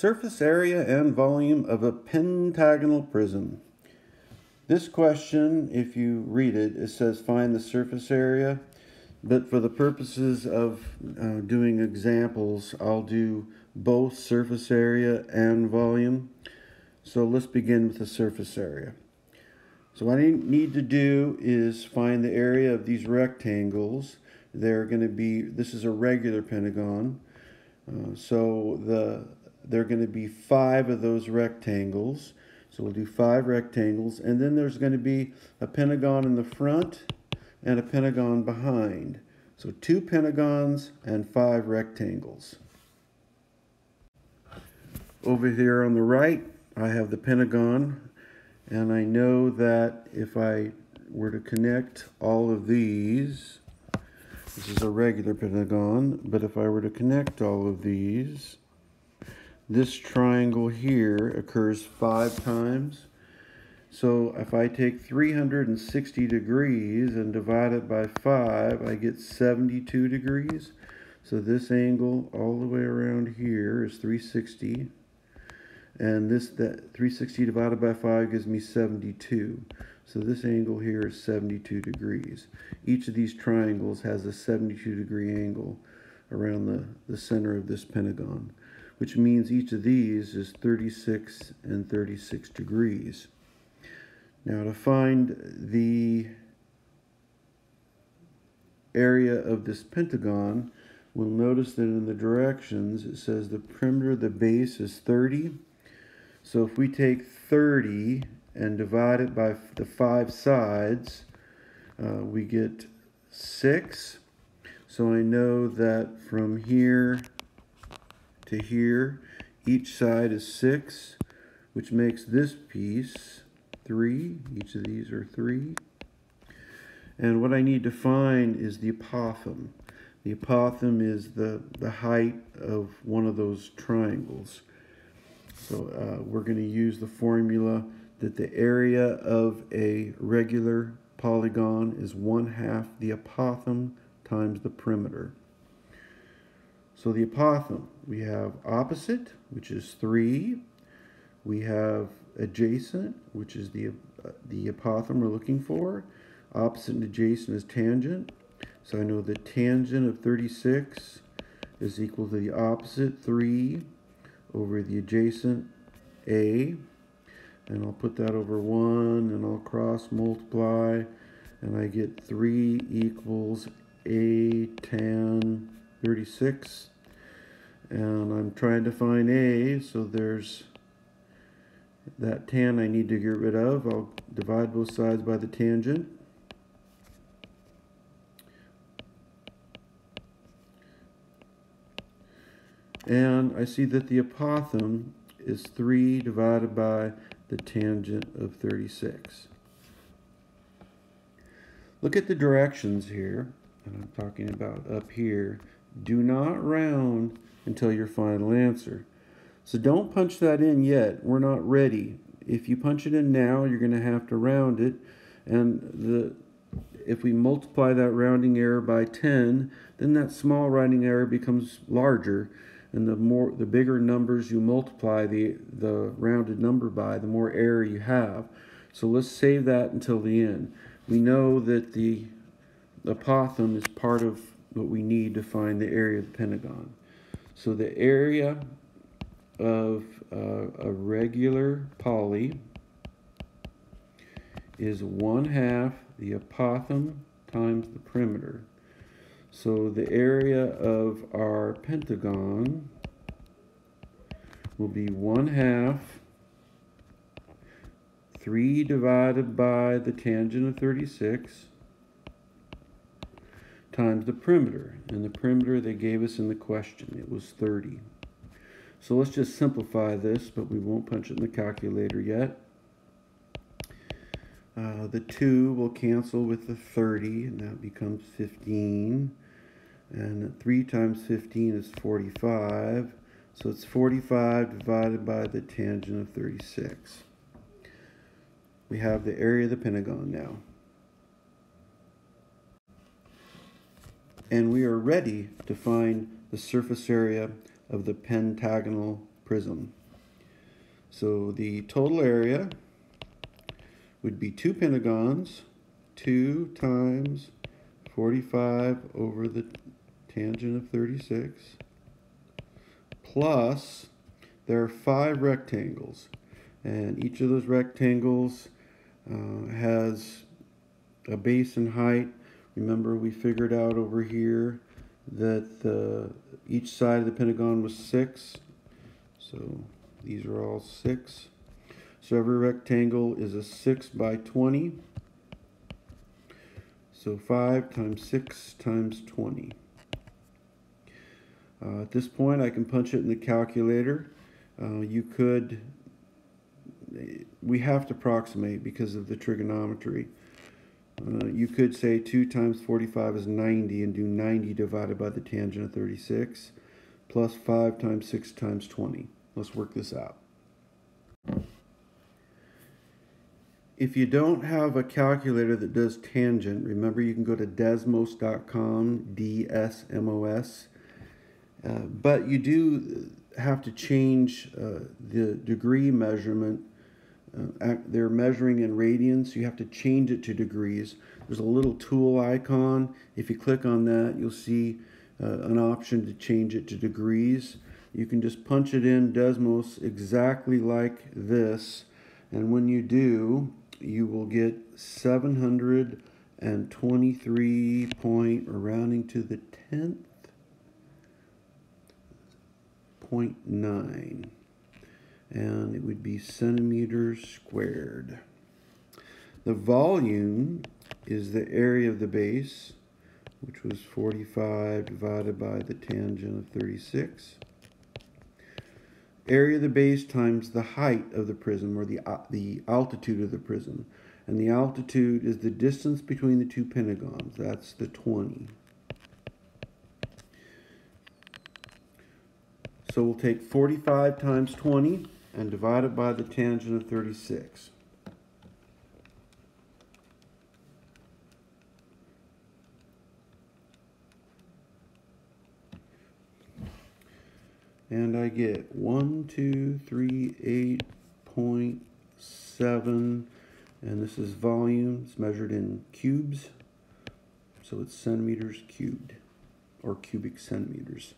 Surface area and volume of a pentagonal prism. This question, if you read it, it says find the surface area, but for the purposes of uh, doing examples, I'll do both surface area and volume. So let's begin with the surface area. So what I need to do is find the area of these rectangles. They're going to be, this is a regular pentagon. Uh, so the there are going to be five of those rectangles. So we'll do five rectangles. And then there's going to be a pentagon in the front and a pentagon behind. So two pentagons and five rectangles. Over here on the right, I have the pentagon. And I know that if I were to connect all of these, this is a regular pentagon, but if I were to connect all of these, this triangle here occurs five times. So if I take 360 degrees and divide it by 5, I get 72 degrees. So this angle all the way around here is 360. And this that 360 divided by 5 gives me 72. So this angle here is 72 degrees. Each of these triangles has a 72 degree angle around the, the center of this pentagon which means each of these is 36 and 36 degrees. Now to find the area of this pentagon, we'll notice that in the directions it says the perimeter of the base is 30. So if we take 30 and divide it by the five sides, uh, we get 6. So I know that from here to here. Each side is 6, which makes this piece 3. Each of these are 3. And what I need to find is the apothem. The apothem is the, the height of one of those triangles. So uh, we're going to use the formula that the area of a regular polygon is 1 half the apothem times the perimeter. So the apothem, we have opposite, which is 3. We have adjacent, which is the, uh, the apothem we're looking for. Opposite and adjacent is tangent. So I know the tangent of 36 is equal to the opposite 3 over the adjacent A. And I'll put that over 1 and I'll cross multiply and I get 3 equals A tan 36 and I'm trying to find A so there's that tan I need to get rid of. I'll divide both sides by the tangent. And I see that the apothem is 3 divided by the tangent of 36 look at the directions here and I'm talking about up here do not round until your final answer. So don't punch that in yet. We're not ready. If you punch it in now, you're going to have to round it. And the if we multiply that rounding error by 10, then that small rounding error becomes larger. And the more the bigger numbers you multiply the, the rounded number by, the more error you have. So let's save that until the end. We know that the apothem is part of what we need to find the area of the pentagon. So the area of uh, a regular poly is 1 half the apothem times the perimeter. So the area of our pentagon will be 1 half 3 divided by the tangent of 36 times the perimeter. And the perimeter they gave us in the question, it was 30. So let's just simplify this, but we won't punch it in the calculator yet. Uh, the 2 will cancel with the 30, and that becomes 15. And 3 times 15 is 45. So it's 45 divided by the tangent of 36. We have the area of the pentagon now. And we are ready to find the surface area of the pentagonal prism. So the total area would be two pentagons, 2 times 45 over the tangent of 36, plus there are five rectangles. And each of those rectangles uh, has a base and height. Remember we figured out over here that the, each side of the pentagon was 6. So these are all 6. So every rectangle is a 6 by 20. So 5 times 6 times 20. Uh, at this point I can punch it in the calculator. Uh, you could, we have to approximate because of the trigonometry. Uh, you could say 2 times 45 is 90 and do 90 divided by the tangent of 36 plus 5 times 6 times 20. Let's work this out. If you don't have a calculator that does tangent, remember you can go to desmos.com, D-S-M-O-S. Uh, but you do have to change uh, the degree measurement. Uh, they're measuring in radians. You have to change it to degrees. There's a little tool icon. If you click on that, you'll see uh, an option to change it to degrees. You can just punch it in Desmos exactly like this. And when you do, you will get 723 point, or rounding to the 10th, 0.9. And it would be centimeters squared. The volume is the area of the base, which was 45 divided by the tangent of 36 area of the base times the height of the prism or the, uh, the altitude of the prism. And the altitude is the distance between the two pentagons. That's the 20. So we'll take 45 times 20 and divide it by the tangent of 36. and I get 1238.7 and this is volume, it's measured in cubes, so it's centimeters cubed or cubic centimeters.